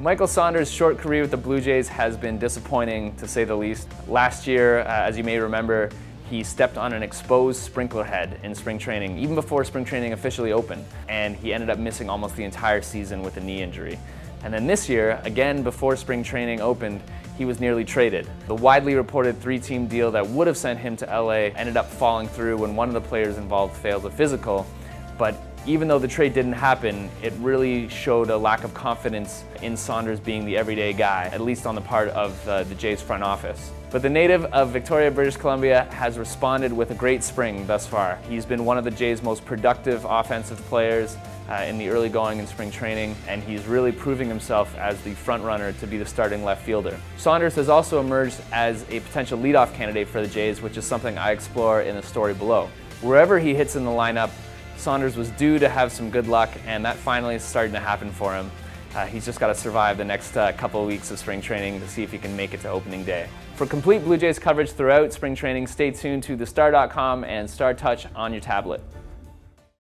Michael Saunders' short career with the Blue Jays has been disappointing to say the least. Last year, uh, as you may remember, he stepped on an exposed sprinkler head in spring training, even before spring training officially opened, and he ended up missing almost the entire season with a knee injury. And then this year, again before spring training opened, he was nearly traded. The widely reported three-team deal that would have sent him to LA ended up falling through when one of the players involved failed a physical, but even though the trade didn't happen, it really showed a lack of confidence in Saunders being the everyday guy, at least on the part of uh, the Jays front office. But the native of Victoria, British Columbia has responded with a great spring thus far. He's been one of the Jays' most productive offensive players uh, in the early going in spring training, and he's really proving himself as the front runner to be the starting left fielder. Saunders has also emerged as a potential leadoff candidate for the Jays, which is something I explore in the story below. Wherever he hits in the lineup, Saunders was due to have some good luck, and that finally is starting to happen for him. Uh, he's just got to survive the next uh, couple of weeks of spring training to see if he can make it to opening day. For complete Blue Jays coverage throughout spring training, stay tuned to thestar.com and Star Touch on your tablet.